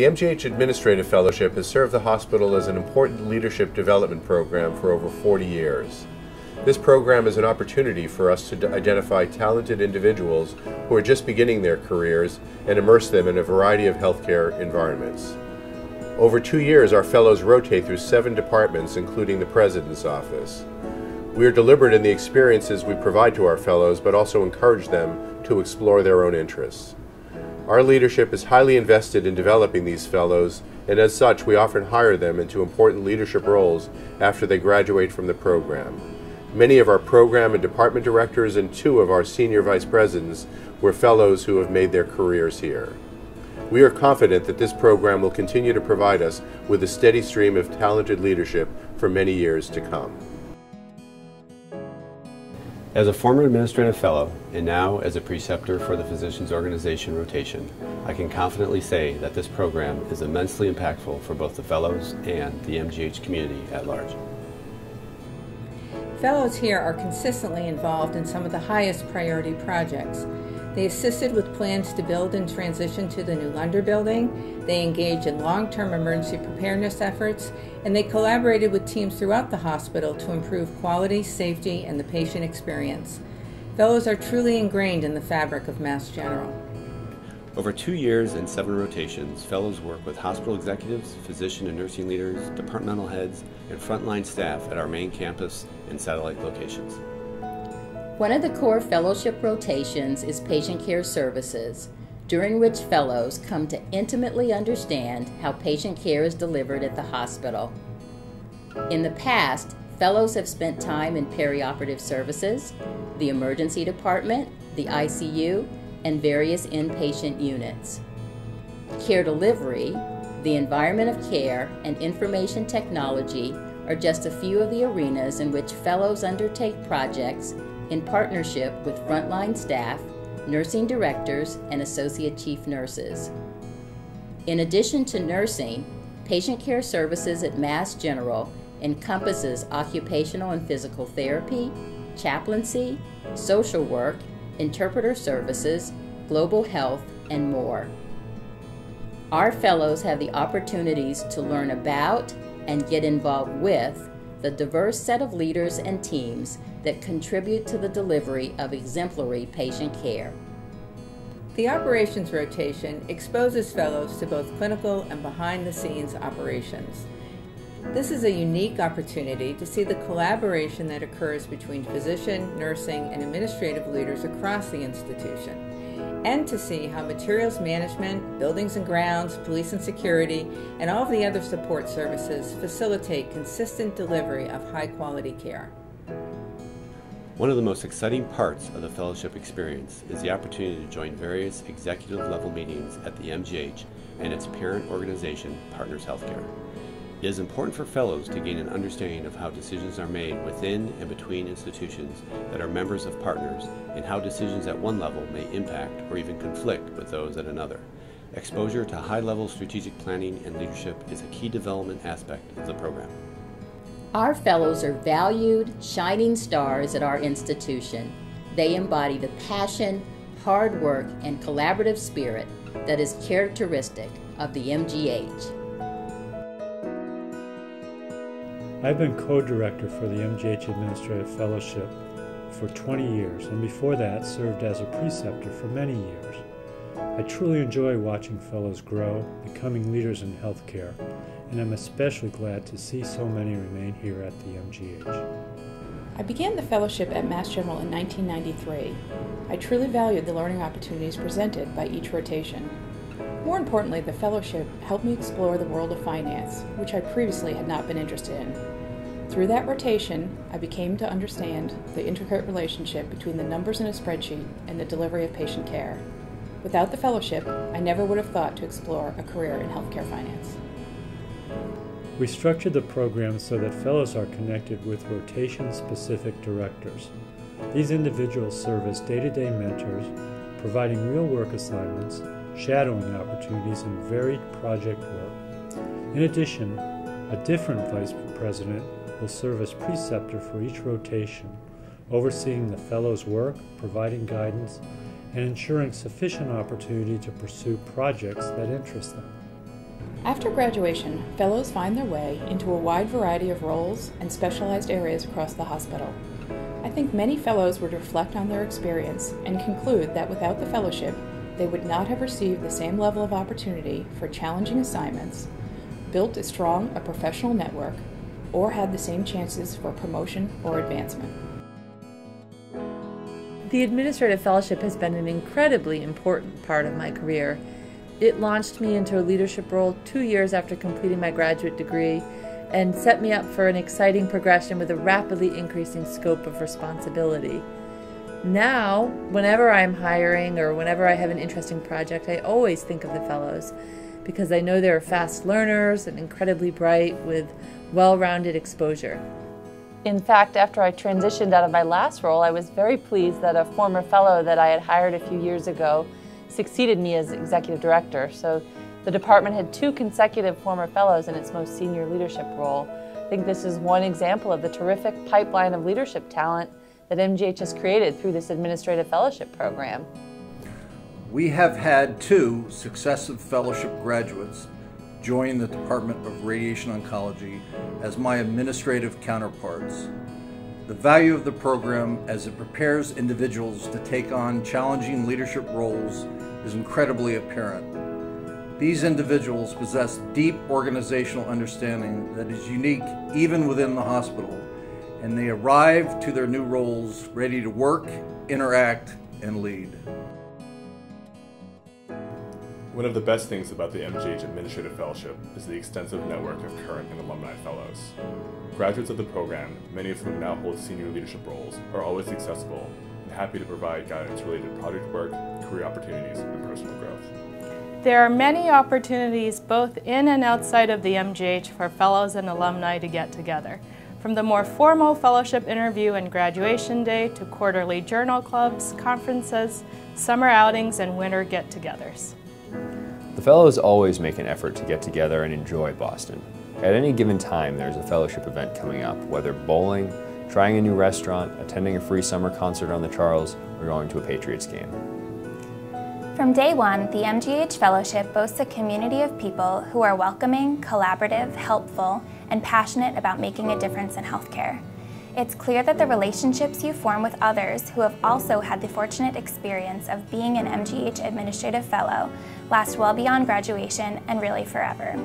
The MGH Administrative Fellowship has served the hospital as an important leadership development program for over 40 years. This program is an opportunity for us to identify talented individuals who are just beginning their careers and immerse them in a variety of healthcare environments. Over two years, our fellows rotate through seven departments, including the President's Office. We are deliberate in the experiences we provide to our fellows, but also encourage them to explore their own interests. Our leadership is highly invested in developing these fellows, and as such, we often hire them into important leadership roles after they graduate from the program. Many of our program and department directors and two of our senior vice presidents were fellows who have made their careers here. We are confident that this program will continue to provide us with a steady stream of talented leadership for many years to come. As a former administrative fellow and now as a preceptor for the Physicians Organization rotation, I can confidently say that this program is immensely impactful for both the fellows and the MGH community at large. Fellows here are consistently involved in some of the highest priority projects. They assisted with plans to build and transition to the new Lunder building. They engaged in long term emergency preparedness efforts, and they collaborated with teams throughout the hospital to improve quality, safety, and the patient experience. Fellows are truly ingrained in the fabric of Mass General. Over two years and seven rotations, fellows work with hospital executives, physician and nursing leaders, departmental heads, and frontline staff at our main campus and satellite locations. One of the core fellowship rotations is patient care services, during which fellows come to intimately understand how patient care is delivered at the hospital. In the past, fellows have spent time in perioperative services, the emergency department, the ICU, and various inpatient units. Care delivery, the environment of care, and information technology are just a few of the arenas in which fellows undertake projects in partnership with frontline staff, nursing directors, and associate chief nurses. In addition to nursing, patient care services at Mass General encompasses occupational and physical therapy, chaplaincy, social work, interpreter services, global health, and more. Our fellows have the opportunities to learn about and get involved with the diverse set of leaders and teams that contribute to the delivery of exemplary patient care. The operations rotation exposes fellows to both clinical and behind the scenes operations. This is a unique opportunity to see the collaboration that occurs between physician, nursing, and administrative leaders across the institution, and to see how materials management, buildings and grounds, police and security, and all of the other support services facilitate consistent delivery of high quality care. One of the most exciting parts of the fellowship experience is the opportunity to join various executive level meetings at the MGH and its parent organization, Partners Healthcare. It is important for fellows to gain an understanding of how decisions are made within and between institutions that are members of partners and how decisions at one level may impact or even conflict with those at another. Exposure to high level strategic planning and leadership is a key development aspect of the program. Our fellows are valued, shining stars at our institution. They embody the passion, hard work, and collaborative spirit that is characteristic of the MGH. I've been co-director for the MGH Administrative Fellowship for 20 years, and before that served as a preceptor for many years. I truly enjoy watching fellows grow, becoming leaders in healthcare, and I'm especially glad to see so many remain here at the MGH. I began the fellowship at Mass General in 1993. I truly valued the learning opportunities presented by each rotation. More importantly, the fellowship helped me explore the world of finance, which I previously had not been interested in. Through that rotation, I became to understand the intricate relationship between the numbers in a spreadsheet and the delivery of patient care. Without the fellowship, I never would have thought to explore a career in healthcare finance. We structured the program so that fellows are connected with rotation specific directors. These individuals serve as day to day mentors, providing real work assignments shadowing opportunities, and varied project work. In addition, a different vice president will serve as preceptor for each rotation, overseeing the fellow's work, providing guidance, and ensuring sufficient opportunity to pursue projects that interest them. After graduation, fellows find their way into a wide variety of roles and specialized areas across the hospital. I think many fellows would reflect on their experience and conclude that without the fellowship, they would not have received the same level of opportunity for challenging assignments, built as strong a professional network, or had the same chances for promotion or advancement. The Administrative Fellowship has been an incredibly important part of my career. It launched me into a leadership role two years after completing my graduate degree and set me up for an exciting progression with a rapidly increasing scope of responsibility. Now, whenever I'm hiring or whenever I have an interesting project, I always think of the fellows because I know they're fast learners and incredibly bright with well rounded exposure. In fact, after I transitioned out of my last role, I was very pleased that a former fellow that I had hired a few years ago succeeded me as executive director. So the department had two consecutive former fellows in its most senior leadership role. I think this is one example of the terrific pipeline of leadership talent that MGH has created through this administrative fellowship program. We have had two successive fellowship graduates join the Department of Radiation Oncology as my administrative counterparts. The value of the program as it prepares individuals to take on challenging leadership roles is incredibly apparent. These individuals possess deep organizational understanding that is unique even within the hospital, and they arrive to their new roles ready to work, interact, and lead. One of the best things about the MGH Administrative Fellowship is the extensive network of current and alumni fellows. Graduates of the program, many of whom now hold senior leadership roles, are always accessible and happy to provide guidance related to project work, career opportunities, and personal growth. There are many opportunities both in and outside of the MGH for fellows and alumni to get together. From the more formal fellowship interview and graduation day to quarterly journal clubs, conferences, summer outings, and winter get-togethers. The Fellows always make an effort to get together and enjoy Boston. At any given time, there's a fellowship event coming up, whether bowling, trying a new restaurant, attending a free summer concert on the Charles, or going to a Patriots game. From day one, the MGH Fellowship boasts a community of people who are welcoming, collaborative, helpful, and passionate about making a difference in healthcare. It's clear that the relationships you form with others who have also had the fortunate experience of being an MGH Administrative Fellow last well beyond graduation and really forever.